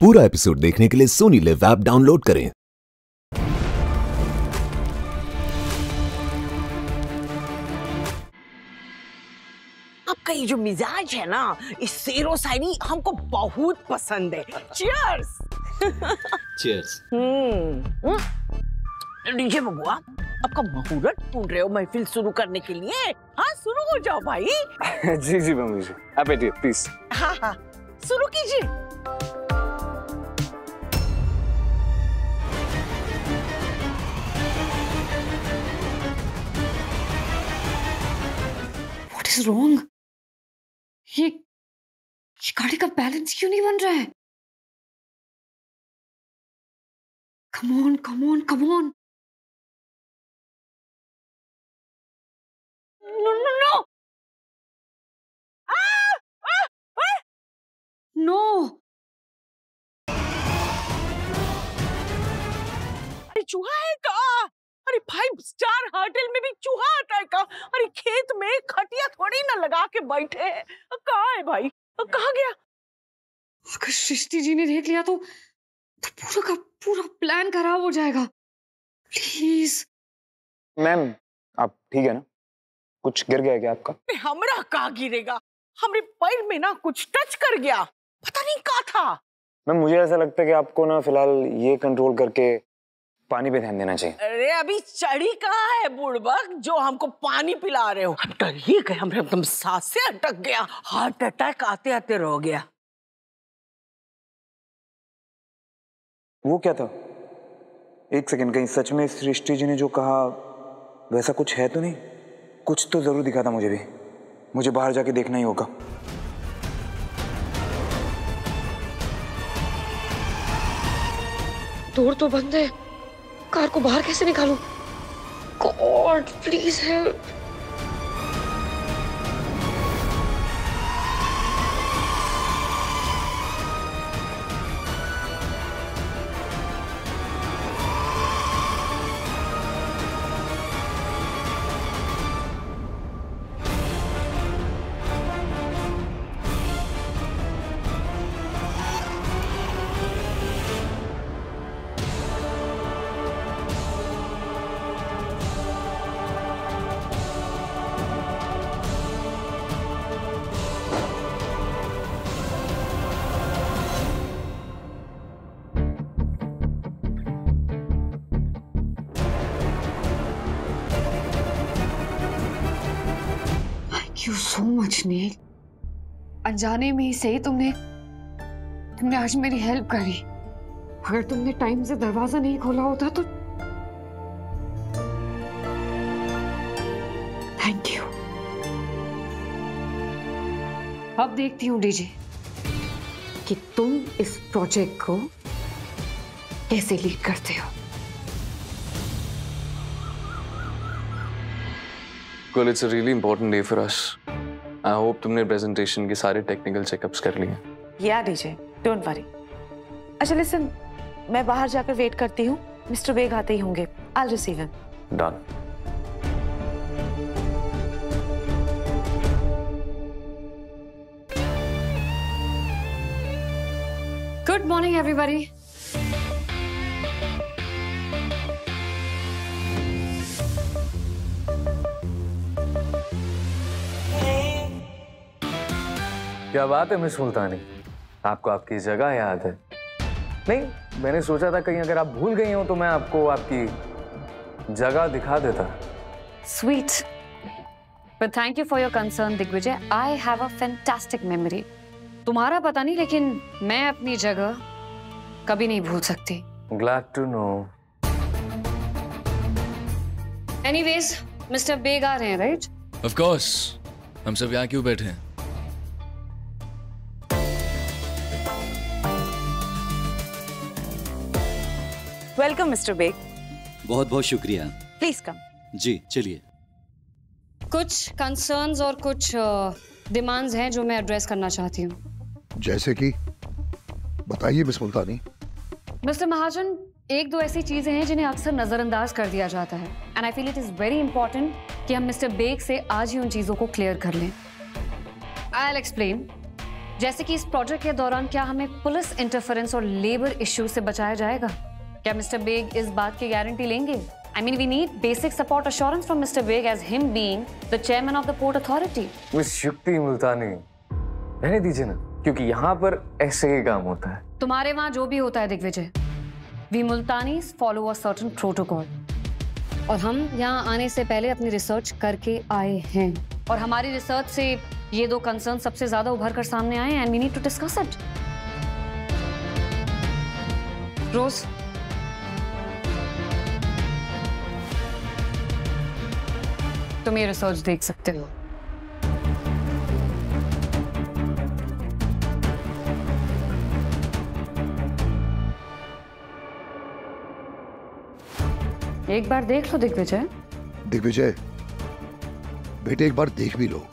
पूरा एपिसोड देखने के लिए सोनी लिव ऐप डाउनलोड करें। आपका ये जो मिजाज है ना इस शेरो शायरी हमको बहुत पसंद है। Cheers cheers hmm. डीजे बबुआ आपका मुहूर्त ढूंढ रहे हो महफिल शुरू करने के लिए? हाँ शुरू हो जाओ भाई। जी जी मम्मी जी। आप बैठिए प्लीज़ हाँ हाँ। शुरू कीजिए। व्हाट इज़ रॉन्ग ये गाड़ी का बैलेंस क्यों नहीं बन रहा है? Come on come on come on no no no no अरे चूहा है का अरे फाइव स्टार होटल में भी चूहा आता है का अरे खेत में खटिया थोड़ी ना लगा के बैठे हैं। कहाँ है भाई? कहाँ गया? अगर सृष्टि जी ने देख लिया तो तो पूरा का पूरा प्लान खराब हो जाएगा। प्लीज़। मैम आप ठीक है ना? कुछ गिर गया क्या आपका? हमरा कहाँ गिरेगा? हमरे पैर में ना कुछ टच कर गया। पता नहीं कहा था। मैम मुझे ऐसा लगता है कि आपको ना फ़िलहाल ये कंट्रोल करके पानी पे ध्यान देना चाहिए। अरे अभी चढ़ी कहाँ है बुड़बक? जो हमको पानी पिला रहे हो। हम डर ही गए हमरे एकदम साँसें अटक गया। हार्ट अटैक आते आते रह गया। वो क्या था? एक सेकंड कहीं सच में सृष्टि जी ने जो कहा वैसा कुछ है तो नहीं? कुछ तो ज़रूर दिखा था मुझे भी। मुझे बाहर जाके देखना ही होगा। डोर तो बंद है। कार को बाहर कैसे निकालूं? God please help so much Neel अनजाने में ही सही तुमने तुमने आज मेरी हेल्प करी। अगर तुमने टाइम से दरवाज़ा नहीं खोला होता तो थैंक यू अब देखती हूँ डीजे कि तुम इस प्रोजेक्ट को कैसे लीड करते हो। Well, it's a really important day for us. I hope तुमने प्रेजेंटेशन के सारे टेक्निकल चेकअप्स कर लिए। या डीजे डोंट वरी अच्छा लिसन मैं बाहर जाकर वेट करती हूँ। मिस्टर बेग आते ही होंगे। I receive him done good morning everybody क्या बात है मिस मुल्तानी? आपको आपकी जगह याद है। नहीं मैंने सोचा था कहीं अगर आप भूल गई हो तो मैं आपको आपकी जगह दिखा देता। Sweet But thank you for your concern, Digvijay. I have a fantastic memory. तुम्हारा पता नहीं लेकिन मैं अपनी जगह कभी नहीं भूल सकती। Glad to know anyways mister Baig आ रहे हैं राइट ऑफ़ कोर्स हम सब यहाँ क्यों बैठे हैं? वेलकम मिस्टर बेग बहुत बहुत शुक्रिया। प्लीज़ कम जी चलिए। कुछ कंसर्न्स और कुछ डिमांड्स हैं जो मैं एड्रेस करना चाहती हूँ। जैसे कि? बताइए मिस मुल्तानी मिस्टर महाजन एक दो ऐसी चीज़ें हैं जिन्हें अक्सर नजरअंदाज कर दिया जाता है। And I feel it is very important कि हम मिस्टर बेग से आज ही उन चीज़ों को क्लियर कर लें। आई एल एक्सप्लेन जैसे कि इस प्रोजेक्ट के दौरान क्या हमें पुलिस इंटरफेरेंस और लेबर इश्यू से बचाया जाएगा? क्या मिस्टर बेग इस बात की गारंटी लेंगे? I mean we need basic support assurance from mister Baig as him being the chairman of the port authority miss Yukti Multani रहने दीजिए ना क्योंकि यहाँ पर ऐसे ही काम होता है। तुम्हारे वहाँ जो भी होता है Digvijay. We Multani follow a certain protocol और हम यहाँ आने से पहले अपनी रिसर्च करके आए हैं। और हमारी रिसर्च से ये दो कंसर्न सबसे ज़्यादा उभर कर सामने आए and we need to discuss it Rose तुम ये रिसर्च देख सकते हो। एक बार देख लो दिग्विजय। दिग्विजय बेटे एक बार देख भी लो।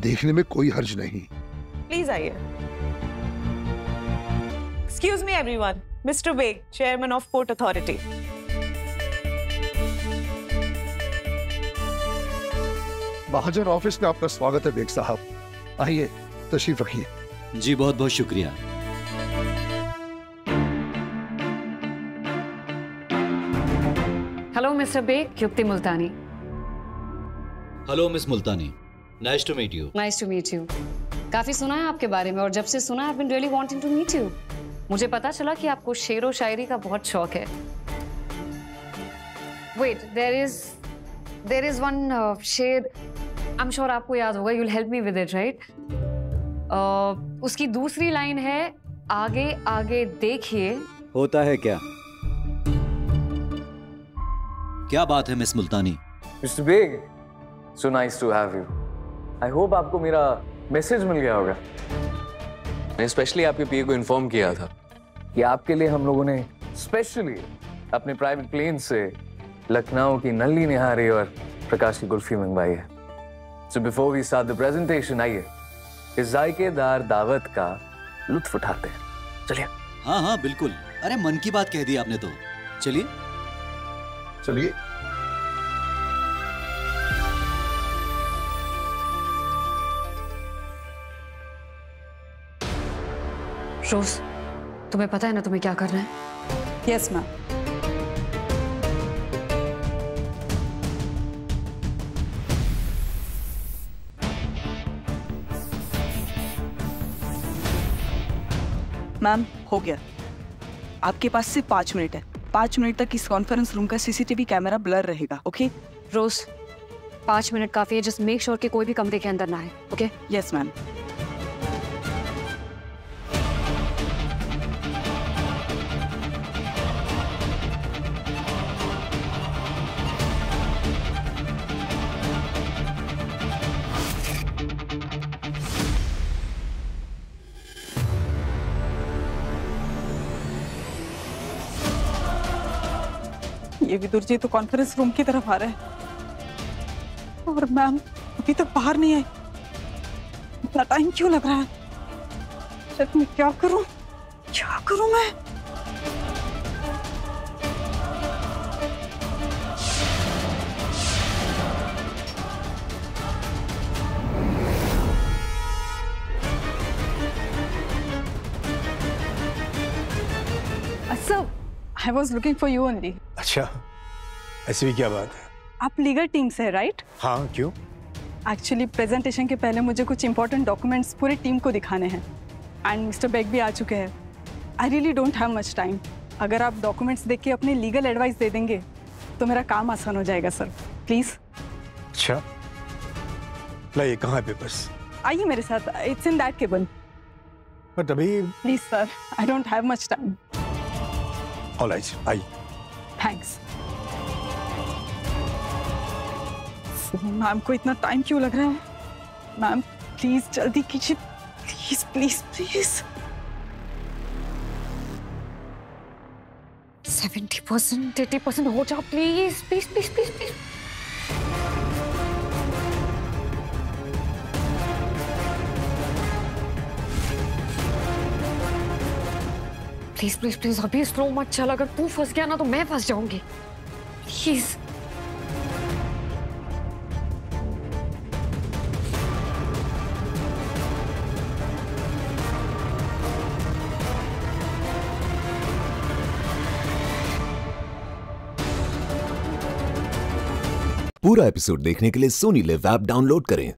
देखने में कोई हर्ज नहीं। प्लीज़ आइए। Excuse me everyone mister Baig chairman of port authority Mahajan office में आपका स्वागत है बेग साहब। आइए तशरीफ़ रखिए। जी बहुत बहुत शुक्रिया। Hello mister Baig Yukti Multani hello miss Multani nice to meet you nice to meet you काफ़ी सुना है आपके बारे में और जब से सुना है really wanting to meet you मुझे पता चला कि आपको शेर व शायरी का बहुत शौक है। Wait there is there is one शेर आई एम श्योर आपको याद होगा you'll help me with it right उसकी दूसरी लाइन है आगे आगे देखिए। होता है क्या? क्या बात है miss Multani? Mister Baig so nice to have you I hope आपको मेरा मैसेज मिल गया होगा। मैंने स्पेशली आपके पीए को इन्फॉर्म किया था। कि आपके लिए हम लोगों ने स्पेशली अपने प्राइवेट प्लेन से लखनऊ की नल्ली निहारी और प्रकाश की कुल्फी मंगवाई है। So before we start the presentation आइए इस जायकेदार दावत का लुत्फ उठाते हैं। चलिए। हाँ हाँ बिल्कुल। अरे मन की बात कह दी आपने तो। चलिए। चलिए। रोज तुम्हें पता है ना तुम्हें क्या करना है? यस मैम मैम हो गया। आपके पास सिर्फ़ पाँच मिनट है। पाँच मिनट तक इस कॉन्फ्रेंस रूम का सीसीटीवी कैमरा ब्लर रहेगा ओके रोज पाँच मिनट काफ़ी है जस्ट मेक श्योर कि कोई भी कमरे के अंदर ना है ओके यस मैम ये विदुर जी तो कॉन्फ्रेंस रूम की तरफ़ आ रहे हैं। और मैम अभी तक तो बाहर नहीं आई इतना टाइम क्यों लग रहा है? मैं क्या करूँ? क्या करूँ मैं? I was looking for you only अच्छा ऐसी भी क्या बात है? आप लीगल टीम से है राइट हाँ क्यों? एक्चुअली प्रेजेंटेशन के पहले मुझे कुछ इंपॉर्टेंट डॉक्यूमेंट्स पूरी टीम को दिखाने हैं। एंड मिस्टर बेग भी आ चुके हैं। I really don't have much time अगर आप डॉक्यूमेंट्स देख के अपनी लीगल एडवाइस दे देंगे तो मेरा काम आसान हो जाएगा सर प्लीज़ अच्छा। लाइए कहाँ है पेपर्स आइए मेरे साथ। It's in that cable but अभी please sir I don't have much time alright आइए। थैंक्स मैम को इतना टाइम क्यों लग रहा है? मैम प्लीज़ जल्दी कीजिए। Please please please seventy percent eighty percent हो जाओ please please please please please please please please अभी स्लो मत चल, अगर तू फंस गया ना तो मैं फंस जाऊँगी। प्लीज़ पूरा एपिसोड देखने के लिए सोनी लिव ऐप डाउनलोड करें।